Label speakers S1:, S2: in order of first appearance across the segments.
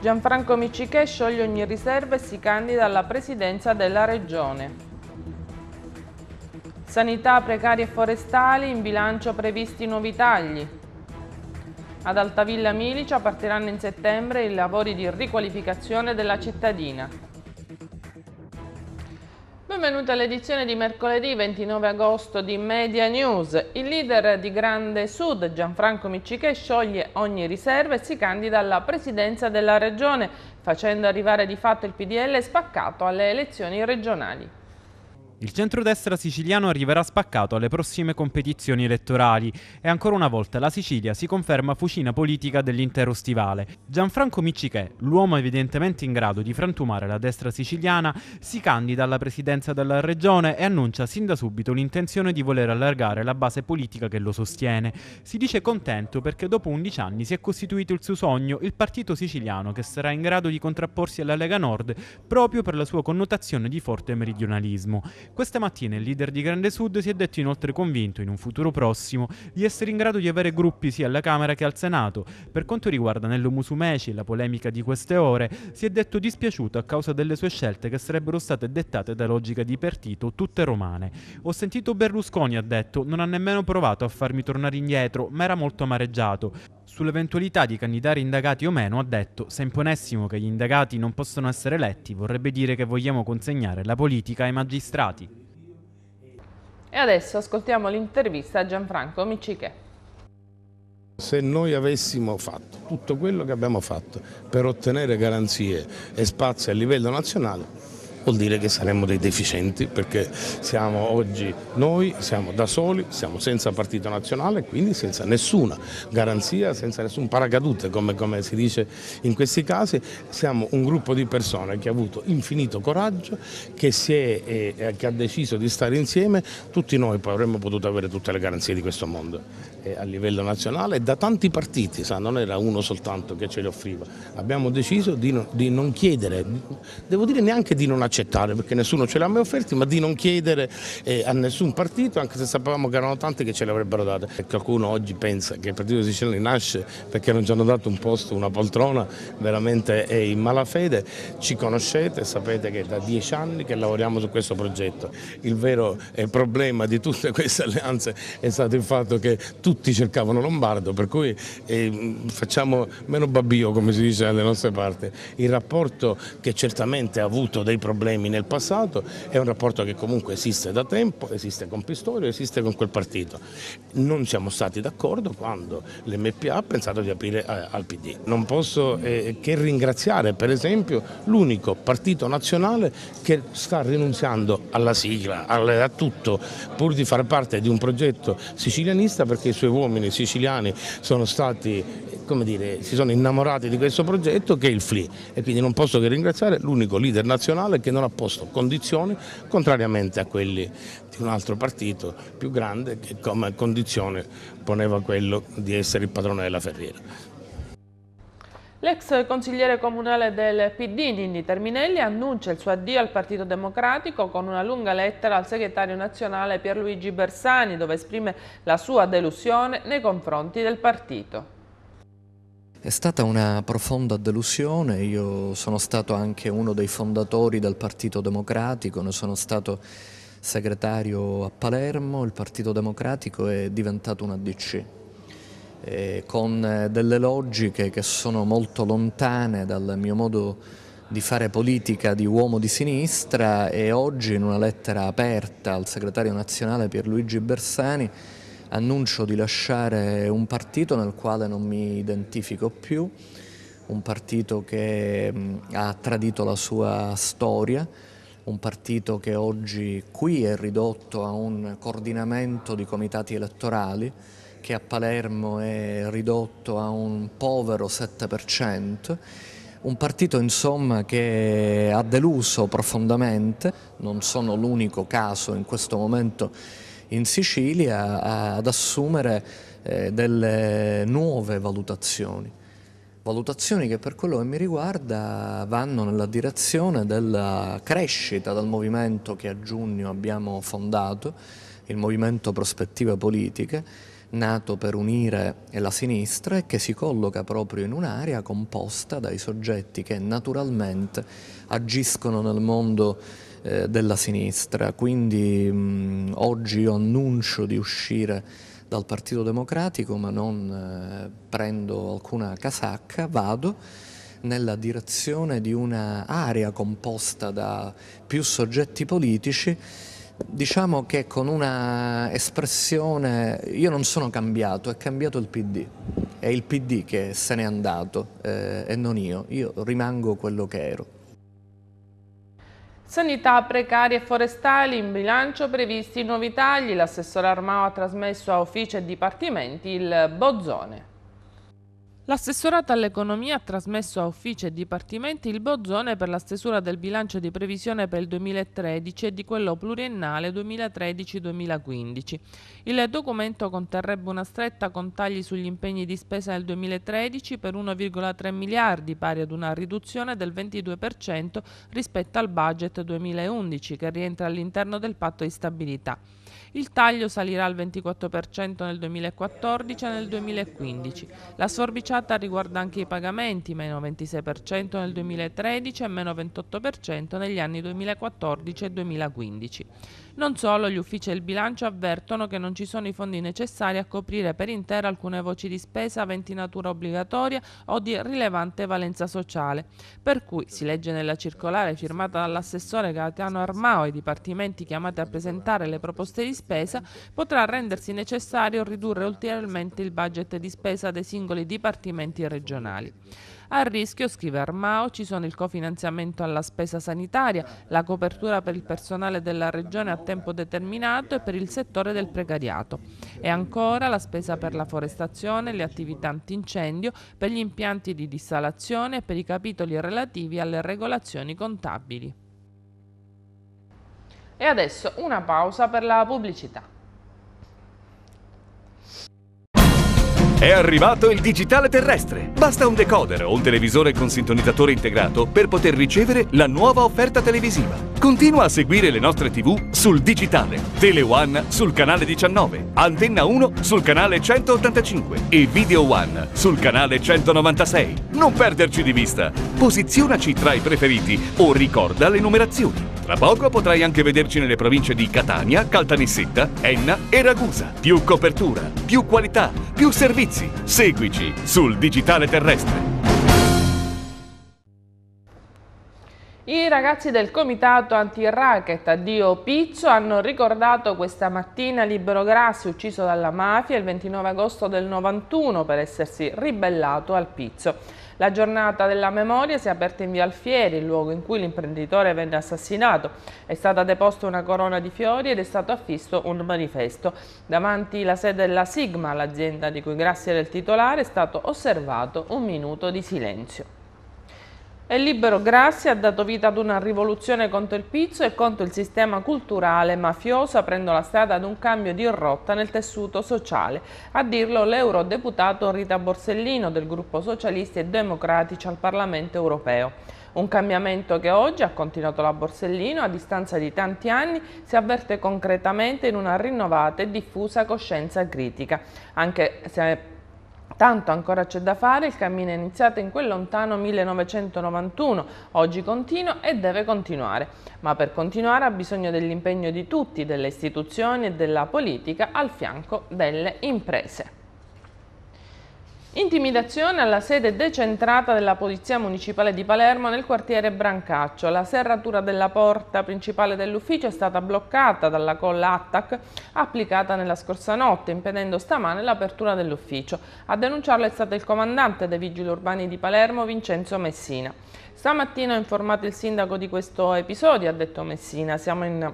S1: Gianfranco Miccichè scioglie ogni riserva e si candida alla presidenza della regione. Sanità, precari e forestali, in bilancio previsti nuovi tagli. Ad Altavilla Milicia partiranno in settembre i lavori di riqualificazione della cittadina. Benvenuti all'edizione di mercoledì 29 agosto di Media News. Il leader di Grande Sud, Gianfranco Micciche, scioglie ogni riserva e si candida alla presidenza della regione, facendo arrivare di fatto il PDL spaccato alle elezioni regionali.
S2: Il centrodestra siciliano arriverà spaccato alle prossime competizioni elettorali e ancora una volta la Sicilia si conferma fucina politica dell'intero stivale. Gianfranco Miccichè, l'uomo evidentemente in grado di frantumare la destra siciliana, si candida alla presidenza della regione e annuncia sin da subito l'intenzione di voler allargare la base politica che lo sostiene. Si dice contento perché dopo 11 anni si è costituito il suo sogno, il partito siciliano che sarà in grado di contrapporsi alla Lega Nord proprio per la sua connotazione di forte meridionalismo. Questa mattina il leader di Grande Sud si è detto inoltre convinto, in un futuro prossimo, di essere in grado di avere gruppi sia alla Camera che al Senato. Per quanto riguarda Nello Musumeci e la polemica di queste ore, si è detto dispiaciuto a causa delle sue scelte che sarebbero state dettate da logica di partito, tutte romane. Ho sentito Berlusconi, ha detto, non ha nemmeno provato a farmi tornare indietro, ma era molto amareggiato. Sull'eventualità di candidare indagati o meno ha detto se imponessimo che gli indagati non possono essere eletti vorrebbe dire che vogliamo consegnare la politica ai magistrati.
S1: E adesso ascoltiamo l'intervista a Gianfranco Miccichè.
S3: Se noi avessimo fatto tutto quello che abbiamo fatto per ottenere garanzie e spazi a livello nazionale, vuol dire che saremmo dei deficienti perché siamo oggi noi, siamo da soli, siamo senza partito nazionale, quindi senza nessuna garanzia, senza nessun paracadute come, come si dice in questi casi, siamo un gruppo di persone che ha avuto infinito coraggio, che, è, eh, che ha deciso di stare insieme, tutti noi poi avremmo potuto avere tutte le garanzie di questo mondo a livello nazionale da tanti partiti, sa, non era uno soltanto che ce le offriva, abbiamo deciso di, no, di non chiedere, devo dire neanche di non accettare perché nessuno ce l'ha mai offerti, ma di non chiedere eh, a nessun partito, anche se sapevamo che erano tanti che ce le avrebbero date. E qualcuno oggi pensa che il Partito Siciliano nasce perché non ci hanno dato un posto, una poltrona, veramente è in malafede. Ci conoscete, sapete che da dieci anni che lavoriamo su questo progetto. Il vero eh, problema di tutte queste alleanze è stato il fatto che tutti cercavano Lombardo, per cui eh, facciamo meno babbio, come si dice dalle nostre parti. Il rapporto che certamente ha avuto dei problemi nel passato, è un rapporto che comunque esiste da tempo, esiste con Pistorio, esiste con quel partito. Non siamo stati d'accordo quando l'MPA ha pensato di aprire eh, al PD. Non posso eh, che ringraziare per esempio l'unico partito nazionale che sta rinunziando alla sigla, a tutto, pur di fare parte di un progetto sicilianista perché suoi uomini siciliani sono stati come dire, si sono innamorati di questo progetto che è il FLI e quindi non posso che ringraziare l'unico leader nazionale che non ha posto condizioni, contrariamente a quelli di un altro partito più grande che come condizione poneva quello di essere il padrone della Ferriera.
S1: L'ex consigliere comunale del PD Nindi Terminelli annuncia il suo addio al Partito Democratico con una lunga lettera al segretario nazionale Pierluigi Bersani dove esprime la sua delusione nei confronti del partito.
S4: È stata una profonda delusione, io sono stato anche uno dei fondatori del Partito Democratico, ne sono stato segretario a Palermo, il Partito Democratico è diventato una DC, eh, con delle logiche che sono molto lontane dal mio modo di fare politica di uomo di sinistra e oggi in una lettera aperta al segretario nazionale Pierluigi Bersani annuncio di lasciare un partito nel quale non mi identifico più, un partito che ha tradito la sua storia, un partito che oggi qui è ridotto a un coordinamento di comitati elettorali, che a Palermo è ridotto a un povero 7%, un partito insomma che ha deluso profondamente, non sono l'unico caso in questo momento in Sicilia ad assumere eh, delle nuove valutazioni. Valutazioni che per quello che mi riguarda vanno nella direzione della crescita del movimento che a giugno abbiamo fondato, il movimento Prospettive Politiche, nato per unire la sinistra e che si colloca proprio in un'area composta dai soggetti che naturalmente agiscono nel mondo eh, della sinistra. Quindi mh, oggi io annuncio di uscire dal Partito Democratico ma non eh, prendo alcuna casacca, vado nella direzione di un'area composta da più soggetti politici Diciamo che con una espressione, io non sono cambiato, è cambiato il PD, è il PD che se n'è andato eh, e non io, io rimango quello che ero.
S1: Sanità precarie e forestali, in bilancio previsti nuovi tagli, l'assessore Armao ha trasmesso a uffici e dipartimenti il bozzone. L'assessorato all'economia ha trasmesso a uffici e dipartimenti il bozzone per la stesura del bilancio di previsione per il 2013 e di quello pluriennale 2013-2015. Il documento conterrebbe una stretta con tagli sugli impegni di spesa nel 2013 per 1,3 miliardi, pari ad una riduzione del 22% rispetto al budget 2011 che rientra all'interno del patto di stabilità. Il taglio salirà al 24% nel 2014 e nel 2015. La sforbiciata riguarda anche i pagamenti, meno 26% nel 2013 e meno 28% negli anni 2014 e 2015. Non solo, gli uffici del bilancio avvertono che non ci sono i fondi necessari a coprire per intero alcune voci di spesa aventi natura obbligatoria o di rilevante valenza sociale, per cui si legge nella circolare firmata dall'assessore Gaetano Armao ai dipartimenti chiamati a presentare le proposte di spesa, potrà rendersi necessario ridurre ulteriormente il budget di spesa dei singoli dipartimenti regionali. A rischio, scrive Armao, ci sono il cofinanziamento alla spesa sanitaria, la copertura per il personale della Regione a tempo determinato e per il settore del precariato. E ancora la spesa per la forestazione, le attività antincendio, per gli impianti di dissalazione e per i capitoli relativi alle regolazioni contabili. E adesso una pausa per la pubblicità.
S5: È arrivato il digitale terrestre. Basta un decoder o un televisore con sintonizzatore integrato per poter ricevere la nuova offerta televisiva. Continua a seguire le nostre TV sul digitale. Tele One sul canale 19, Antenna 1 sul canale 185 e Video One sul canale 196. Non perderci di vista. Posizionaci tra i preferiti o ricorda le numerazioni. Tra poco potrai anche vederci nelle province di Catania, Caltanissetta, Enna e Ragusa. Più copertura, più qualità, più servizi. Seguici sul digitale terrestre.
S1: I ragazzi del comitato anti-racket Addio Pizzo hanno ricordato questa mattina Libero Grassi ucciso dalla mafia il 29 agosto del 91 per essersi ribellato al pizzo. La giornata della memoria si è aperta in via Alfieri, il luogo in cui l'imprenditore venne assassinato. È stata deposta una corona di fiori ed è stato affisto un manifesto. Davanti la sede della Sigma, l'azienda di cui Grassi era il titolare, è stato osservato un minuto di silenzio. E Libero Grassi ha dato vita ad una rivoluzione contro il pizzo e contro il sistema culturale mafioso, aprendo la strada ad un cambio di rotta nel tessuto sociale. A dirlo l'eurodeputato Rita Borsellino del gruppo Socialisti e Democratici al Parlamento europeo. Un cambiamento che oggi, ha continuato la Borsellino, a distanza di tanti anni, si avverte concretamente in una rinnovata e diffusa coscienza critica, anche se Tanto ancora c'è da fare, il cammino è iniziato in quel lontano 1991, oggi continua e deve continuare, ma per continuare ha bisogno dell'impegno di tutti, delle istituzioni e della politica al fianco delle imprese. Intimidazione alla sede decentrata della Polizia Municipale di Palermo nel quartiere Brancaccio. La serratura della porta principale dell'ufficio è stata bloccata dalla colla ATTAC applicata nella scorsa notte, impedendo stamane l'apertura dell'ufficio. A denunciarlo è stato il comandante dei Vigili Urbani di Palermo, Vincenzo Messina. Stamattina ho informato il sindaco di questo episodio, ha detto Messina. Siamo in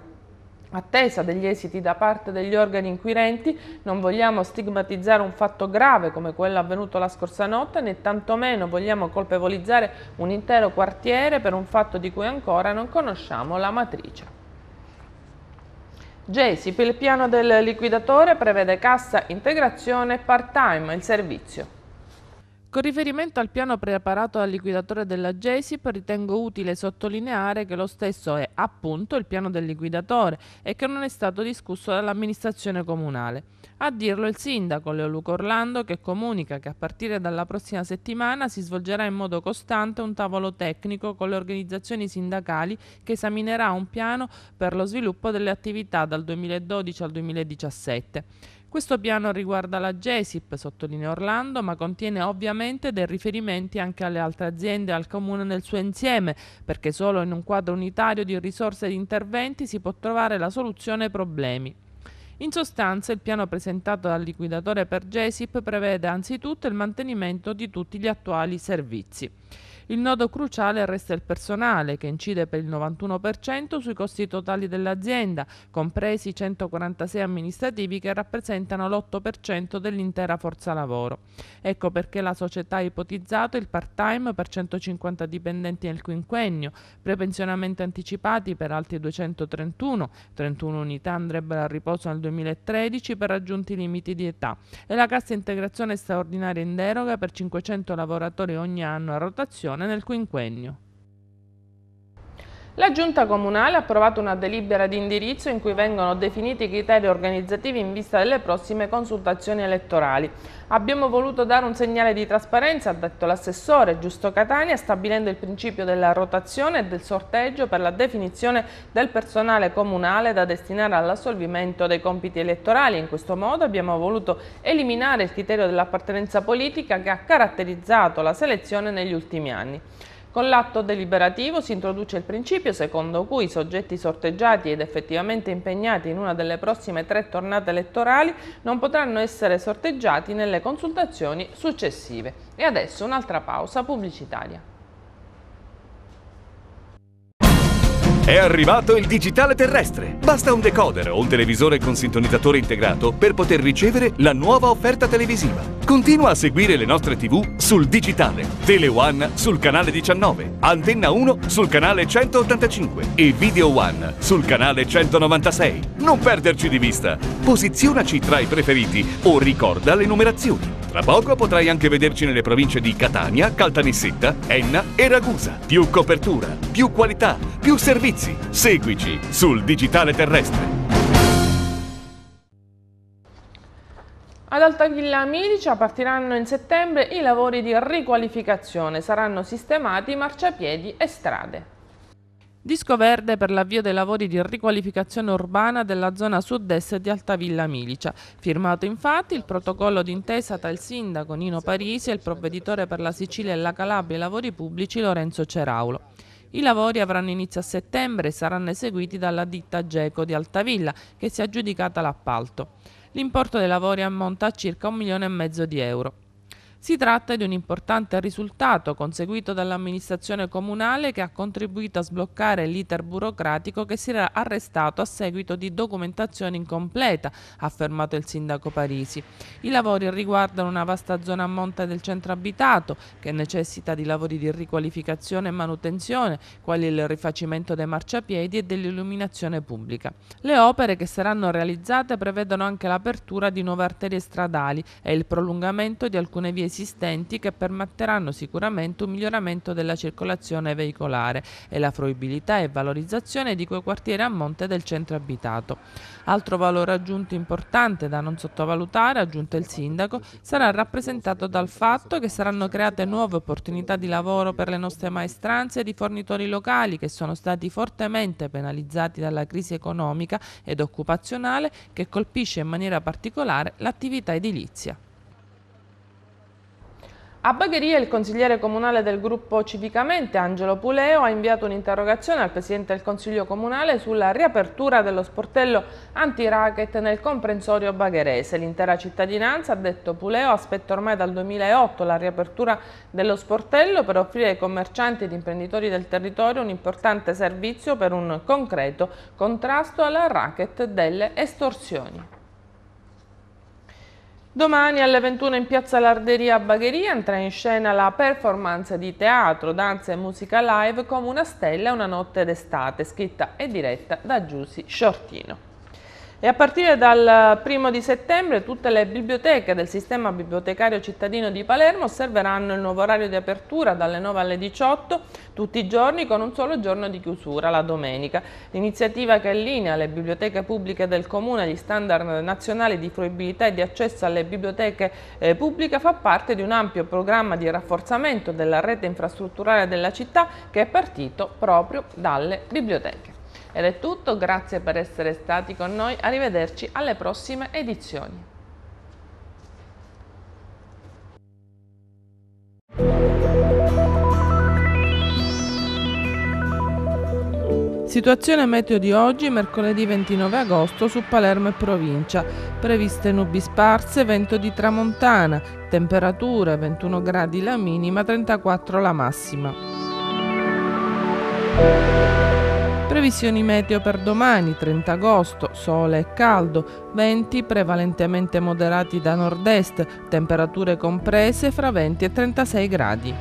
S1: attesa degli esiti da parte degli organi inquirenti, non vogliamo stigmatizzare un fatto grave come quello avvenuto la scorsa notte, né tantomeno vogliamo colpevolizzare un intero quartiere per un fatto di cui ancora non conosciamo la matrice. GESIP, il piano del liquidatore prevede cassa integrazione part-time, il servizio. Con riferimento al piano preparato dal liquidatore della GESIP, ritengo utile sottolineare che lo stesso è appunto il piano del liquidatore e che non è stato discusso dall'amministrazione comunale. A dirlo il sindaco Leo Luca Orlando che comunica che a partire dalla prossima settimana si svolgerà in modo costante un tavolo tecnico con le organizzazioni sindacali che esaminerà un piano per lo sviluppo delle attività dal 2012 al 2017. Questo piano riguarda la GESIP, sottolinea Orlando, ma contiene ovviamente dei riferimenti anche alle altre aziende e al comune nel suo insieme, perché solo in un quadro unitario di risorse e interventi si può trovare la soluzione ai problemi. In sostanza, il piano presentato dal liquidatore per GESIP prevede anzitutto il mantenimento di tutti gli attuali servizi. Il nodo cruciale resta il personale, che incide per il 91% sui costi totali dell'azienda, compresi i 146 amministrativi che rappresentano l'8% dell'intera forza lavoro. Ecco perché la società ha ipotizzato il part-time per 150 dipendenti nel quinquennio, prepensionamenti anticipati per altri 231, 31 unità andrebbero a riposo nel 2013 per raggiunti limiti di età e la cassa integrazione straordinaria in deroga per 500 lavoratori ogni anno a rotazione nel quinquennio. La Giunta Comunale ha approvato una delibera di indirizzo in cui vengono definiti i criteri organizzativi in vista delle prossime consultazioni elettorali. Abbiamo voluto dare un segnale di trasparenza, ha detto l'assessore Giusto Catania, stabilendo il principio della rotazione e del sorteggio per la definizione del personale comunale da destinare all'assolvimento dei compiti elettorali. In questo modo abbiamo voluto eliminare il criterio dell'appartenenza politica che ha caratterizzato la selezione negli ultimi anni. Con l'atto deliberativo si introduce il principio secondo cui i soggetti sorteggiati ed effettivamente impegnati in una delle prossime tre tornate elettorali non potranno essere sorteggiati nelle consultazioni successive. E adesso un'altra pausa pubblicitaria.
S5: È arrivato il digitale terrestre. Basta un decoder o un televisore con sintonizzatore integrato per poter ricevere la nuova offerta televisiva. Continua a seguire le nostre TV sul digitale. Tele One sul canale 19, Antenna 1 sul canale 185 e Video One sul canale 196. Non perderci di vista. Posizionaci tra i preferiti o ricorda le numerazioni. Tra poco potrai anche vederci nelle province di Catania, Caltanissetta, Enna e Ragusa. Più copertura, più qualità, più servizi Seguici sul digitale terrestre.
S1: Ad Altavilla Milicia partiranno in settembre i lavori di riqualificazione, saranno sistemati marciapiedi e strade. Disco verde per l'avvio dei lavori di riqualificazione urbana della zona sud-est di Altavilla Milicia. Firmato infatti il protocollo d'intesa tra il sindaco Nino Parisi e il provveditore per la Sicilia e la Calabria ai lavori pubblici Lorenzo Ceraulo. I lavori avranno inizio a settembre e saranno eseguiti dalla ditta Geco di Altavilla che si è aggiudicata l'appalto. L'importo dei lavori ammonta a circa un milione e mezzo di euro. Si tratta di un importante risultato conseguito dall'amministrazione comunale che ha contribuito a sbloccare l'iter burocratico che si era arrestato a seguito di documentazione incompleta, ha affermato il sindaco Parisi. I lavori riguardano una vasta zona a monte del centro abitato che necessita di lavori di riqualificazione e manutenzione, quali il rifacimento dei marciapiedi e dell'illuminazione pubblica. Le opere che saranno realizzate prevedono anche l'apertura di nuove arterie stradali e il prolungamento di alcune vie esistenti che permetteranno sicuramente un miglioramento della circolazione veicolare e la fruibilità e valorizzazione di quei quartieri a monte del centro abitato. Altro valore aggiunto importante da non sottovalutare, aggiunto il sindaco, sarà rappresentato dal fatto che saranno create nuove opportunità di lavoro per le nostre maestranze di fornitori locali che sono stati fortemente penalizzati dalla crisi economica ed occupazionale che colpisce in maniera particolare l'attività edilizia. A Bagheria il consigliere comunale del gruppo Civicamente, Angelo Puleo, ha inviato un'interrogazione al Presidente del Consiglio Comunale sulla riapertura dello sportello anti-racket nel comprensorio bagherese. L'intera cittadinanza, ha detto Puleo, aspetta ormai dal 2008 la riapertura dello sportello per offrire ai commercianti ed imprenditori del territorio un importante servizio per un concreto contrasto alla racket delle estorsioni. Domani alle 21 in piazza Larderia a Bagheria entra in scena la performance di teatro, danza e musica live come una stella e una notte d'estate, scritta e diretta da Giussi Shortino. E a partire dal primo di settembre tutte le biblioteche del sistema bibliotecario cittadino di Palermo osserveranno il nuovo orario di apertura dalle 9 alle 18 tutti i giorni con un solo giorno di chiusura, la domenica. L'iniziativa che allinea le biblioteche pubbliche del Comune agli standard nazionali di fruibilità e di accesso alle biblioteche eh, pubbliche fa parte di un ampio programma di rafforzamento della rete infrastrutturale della città che è partito proprio dalle biblioteche. Ed è tutto, grazie per essere stati con noi, arrivederci alle prossime edizioni. Situazione meteo di oggi, mercoledì 29 agosto, su Palermo e provincia. Previste nubi sparse, vento di tramontana, temperature 21 gradi la minima, 34 la massima. Previsioni meteo per domani, 30 agosto, sole e caldo, venti prevalentemente moderati da nord-est, temperature comprese fra 20 e 36 gradi.